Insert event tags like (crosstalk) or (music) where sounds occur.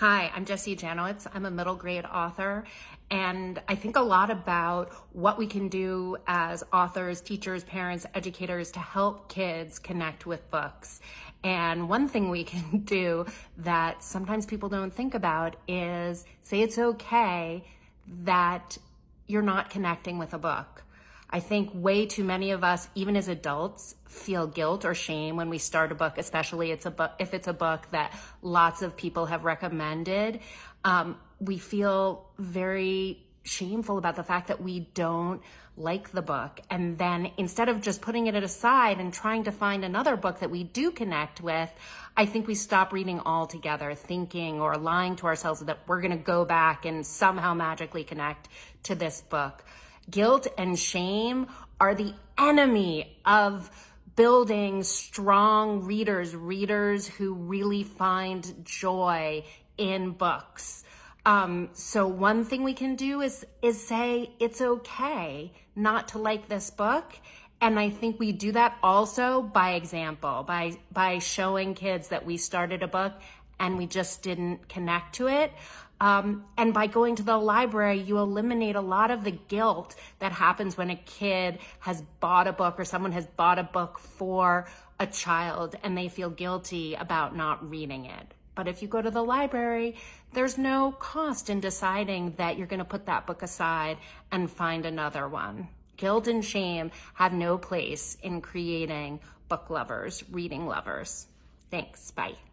Hi, I'm Jessie Janowitz. I'm a middle grade author, and I think a lot about what we can do as authors, teachers, parents, educators to help kids connect with books. And one thing we (laughs) can do that sometimes people don't think about is say it's okay that you're not connecting with a book. I think way too many of us, even as adults, feel guilt or shame when we start a book, especially it's a book, if it's a book that lots of people have recommended. Um, we feel very shameful about the fact that we don't like the book. And then instead of just putting it aside and trying to find another book that we do connect with, I think we stop reading altogether, thinking or lying to ourselves that we're going to go back and somehow magically connect to this book. Guilt and shame are the enemy of building strong readers, readers who really find joy in books. Um, so one thing we can do is, is say it's okay not to like this book. And I think we do that also by example, by, by showing kids that we started a book and we just didn't connect to it. Um, and by going to the library, you eliminate a lot of the guilt that happens when a kid has bought a book or someone has bought a book for a child and they feel guilty about not reading it. But if you go to the library, there's no cost in deciding that you're going to put that book aside and find another one. Guilt and shame have no place in creating book lovers, reading lovers. Thanks. Bye.